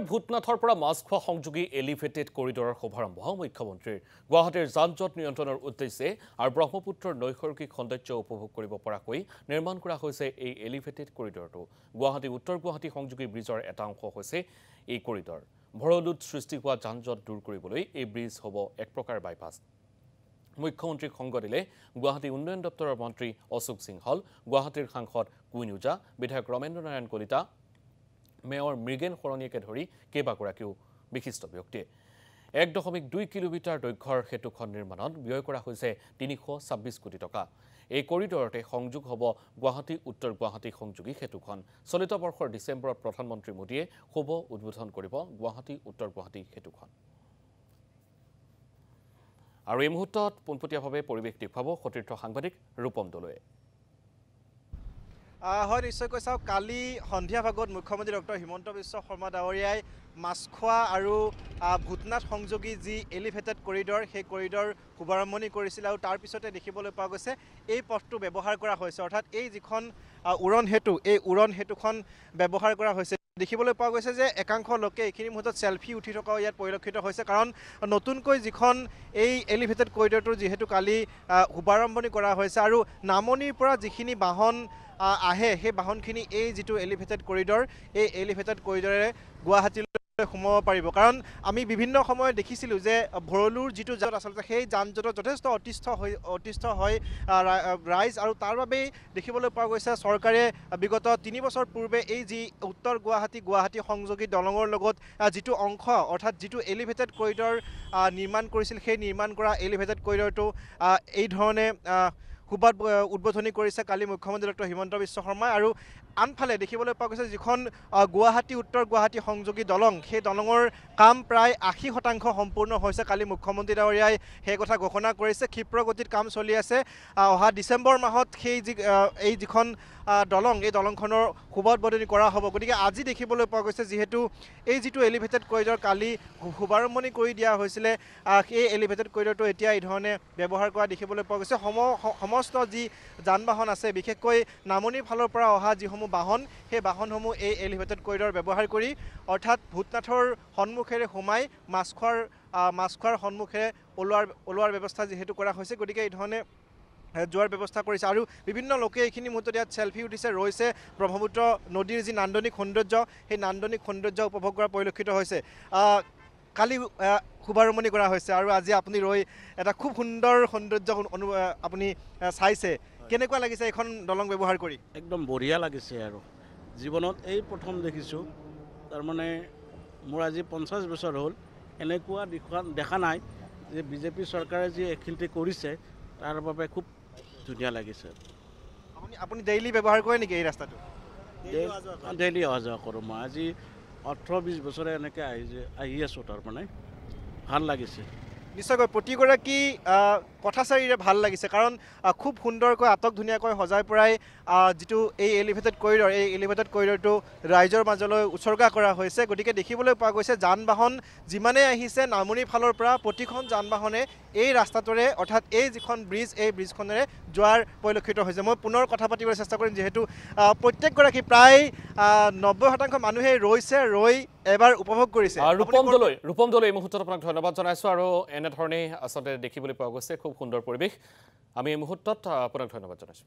ভূতনাথৰ পৰা মাছখোৱা সংযোগী এলিভেটেড কৰিডৰৰ শুভাৰম্ভ। মুখ্যমন্ত্ৰীৰ গুৱাহাটীৰ যান জঁট নিয়ন্ত্ৰণৰ উদ্দেশ্যে আৰু ব্ৰহ্মপুত্ৰৰ নৈসৰ্গিক সৌন্দৰ্য উপভোগ কৰিব পৰাকৈ নিৰ্মাণ কৰা হৈছে এই এলিভেটেড কৰিডৰটো। গুৱাহাটী উত্তৰ গুৱাহাটী সংযোগী ব্ৰীজৰ এটা অংশ হৈছে এই কৰিডৰ। ভৰলুত সৃষ্টি হোৱা যান জঁট দূৰ কৰিবলৈ এই ব্ৰীজ হ'ব এক প্ৰকাৰ বাইপাছ মুখ্যমন্ত্ৰীক সংগ দিলে গুৱাহাটী উন্নয়ন দপ্তৰৰ মন্ত্ৰী অশোক সিংহল গুৱাহাটীৰ সাংসদ কুইন ওজা বিধায়ক ৰমেন্দ্ৰ নাৰায়ণ কলিতা মেয়ৰ মৃগেন শৰণীয়াকে ধৰি কেইবাগৰাকীও বিশিষ্ট ব্যক্তিয়ে। এক দশমিক দুই কিলোমিটাৰ দৈৰ্ঘ্যৰ সেতুখন নিৰ্মাণত ব্যয় কৰা হৈছে তিনিশ ছাব্বিছ কোটি টকা। এই কৰিডৰতে সংযোগ হ'ব গুৱাহাটী উত্তৰ গুৱাহাটী সংযোগী সেতুখন। চলিত বৰ্ষৰ ডিচেম্বৰত প্ৰধানমন্ত্ৰী মোদীয়ে শুভ উদ্বোধন কৰিব গুৱাহাটী উত্তৰ গুৱাহাটী সেতুখন। আৰু এই মুহূৰ্তত পোনপটীয়াভাৱে পৰিৱেশ দেখুৱাব সতীৰ্থ সাংবাদিক ৰূপম দলৈয়ে। হয় নিশ্চয়কৈ চাওক কালি সন্ধিয়া ভাগত মুখ্যমন্ত্ৰী ডক্টৰ হিমন্ত বিশ্ব শৰ্মা ডাঙৰীয়াই মাছখোৱা আৰু আহ, ভূটনাথ সংযোগী যি এলিভেটেড কৰিডৰ সেই কৰিডৰ শুভাৰম্ভণি কৰিছিল আৰু তাৰ পিছতে দেখিবলৈ পোৱা গৈছে এই পথটো ব্যৱহাৰ কৰা হৈছে। অৰ্থাৎ এই যিখন উৰণ সেতু এই উৰণ সেতুখন ব্যৱহাৰ কৰা হৈছে। দেখিবলৈ পোৱা গৈছে যে একাংশ লোকে এইখিনি মুহূৰ্তত চেলফি উঠি থকাও ইয়াত পৰিলক্ষিত হৈছে। কাৰণ নতুনকৈ যিখন এই এলিভেটেড কৰিডৰটো যিহেতু কালি শুভাৰম্ভণি কৰা হৈছে আৰু নামনিৰ পৰা যিখিনি বাহন আহ, সেই বাহনখিনি এই যিটো এলিভেটেড কৰিডৰ এই এলিভেটেড কৰিডৰেৰে গুৱাহাটীলৈ সোমাব পাৰিব। কাৰণ আমি বিভিন্ন সময়ত দেখিছিলোঁ যে ভৰলুৰ যিটো যান আচলতে সেই যান জঁটত যথেষ্ট অতিষ্ঠ হৈ অতিষ্ঠ হয় ৰাইজ আৰু তাৰ বাবেই দেখিবলৈ পোৱা গৈছে চৰকাৰে বিগত তিনি বছৰ পূৰ্বে এই যি উত্তৰ গুৱাহাটী গুৱাহাটী সংযোগী দলঙৰ লগত যিটো অংশ অৰ্থাৎ যিটো এলিভেটেড কৰিডৰ নিৰ্মাণ কৰিছিল সেই নিৰ্মাণ কৰা এলিভেটেড কৰিডৰটো এই ধৰণে সুবাদ উদ্বোধনী কৰিছে কালি মুখ্যমন্ত্ৰী ডক্টৰ হিমন্ত বিশ্ব শৰ্মাই। আৰু আনফালে দেখিবলৈ পোৱা গৈছে যিখন গুৱাহাটী উত্তৰ গুৱাহাটী সংযোগী দলং সেই দলঙৰ কাম প্ৰায় আশী শতাংশ সম্পূৰ্ণ হৈছে কালি মুখ্যমন্ত্ৰী ডাঙৰীয়াই সেই কথা ঘোষণা কৰিছে। ক্ষীপ্ৰ গতিত কাম চলি আছে। অহা ডিচেম্বৰ মাহত সেই যি এই যিখন দলং এই দলংখনৰ শুভোদ্বোধনী কৰা হ'ব। গতিকে আজি দেখিবলৈ পোৱা গৈছে যিহেতু এই যিটো এলিভেটেড কৰিডৰ কালি শুভাৰম্ভণি কৰি দিয়া হৈছিলে সেই এলিভেটেড কৰিডৰটো এতিয়া এই ধৰণে ব্যৱহাৰ কৰা দেখিবলৈ পোৱা গৈছে। সম সমস্ত যি যান বাহন আছে বিশেষকৈ নামনিৰ ফালৰ পৰা অহা যিসমূহ বাহন সেই বাহনসমূহ এই এলিভেটেড কৰিডৰ ব্যৱহাৰ কৰি অৰ্থাৎ ভূতনাথৰ সন্মুখেৰে সোমাই মাছখোৱাৰ মাছখোৱাৰ সন্মুখেৰে ওলোৱাৰ ওলোৱাৰ ব্যৱস্থা যিহেতু কৰা হৈছে গতিকে এই ধৰণে যোৱাৰ ব্যৱস্থা কৰিছে। আৰু বিভিন্ন লোকে এইখিনি মুহূৰ্তত ইয়াত চেলফি উঠিছে ৰৈছে। ব্ৰহ্মপুত্ৰ নদীৰ যি নান্দনিক সৌন্দৰ্য সেই নান্দনিক সৌন্দৰ্য উপভোগ কৰা পৰিলক্ষিত হৈছে। কালি শুভাৰম্ভণি কৰা হৈছে আৰু আজি আপুনি ৰৈ এটা খুব সুন্দৰ সৌন্দৰ্য আপুনি চাইছে। কেনেকুৱা লাগিছে এইখন দলং ব্যৱহাৰ কৰি? একদম বঢ়িয়া লাগিছে আৰু। জীৱনত এই প্ৰথম দেখিছোঁ। তাৰমানে মোৰ আজি পঞ্চাছ বছৰ হ'ল। এনেকুৱা দেখা দেখা নাই যে বিজেপি চৰকাৰে যি এইখিনিতে কৰিছে তাৰ বাবে খুব ধুনীয়া লাগিছে। আপুনি আপুনি ডেইলি ব্যৱহাৰ কৰে নেকি এই ৰাস্তাটো? ডেইলি অহা যোৱা কৰোঁ মই। আজি ওঠৰ বিছ বছৰে এনেকৈ আহি আহি আছোঁ তাৰমানে। ভাল লাগিছে। নিশ্চয়কৈ প্ৰতিগৰাকী কথাচাৰিৰে ভাল লাগিছে। কাৰণ খুব সুন্দৰকৈ আটক ধুনীয়াকৈ সজাই পৰাই যিটো এই এলিভেটেড কৰিডৰ এই এলিভেটেড কৰিডৰটো ৰাইজৰ মাজলৈ উচৰ্গা কৰা হৈছে। গতিকে দেখিবলৈ পোৱা গৈছে যান বাহন যিমানেই আহিছে নামনিৰ ফালৰ পৰা প্ৰতিখন যান বাহনে এই ৰাস্তাটোৰে অৰ্থাৎ এই যিখন ব্ৰিজ এই ব্ৰিজখনেৰে যোৱাৰ পৰিলক্ষিত হৈছে। মই পুনৰ কথা পাতিবলৈ চেষ্টা কৰিম যিহেতু প্ৰত্যেকগৰাকী প্ৰায় নব্বৈ শতাংশ মানুহে ৰৈছে ৰৈ এবাৰ উপভোগ কৰিছে। ৰূপম দলৈ ৰূপম দলৈ এই মুহূৰ্তত আপোনাক ধন্যবাদ জনাইছোঁ আৰু এনেধৰণেই আচলতে দেখিবলৈ পোৱা গৈছে খুব সুন্দৰ পৰিৱেশ। আমি এই মুহূৰ্তত আপোনাক ধন্যবাদ জনাইছোঁ।